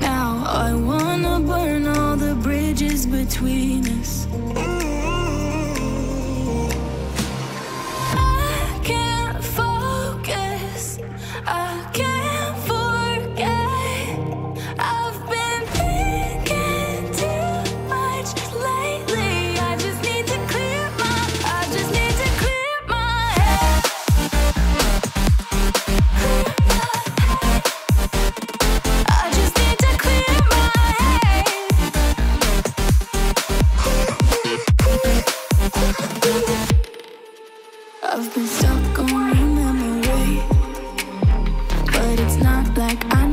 Now I wanna burn all the bridges between us. I've been stuck on your memory, but it's not like I.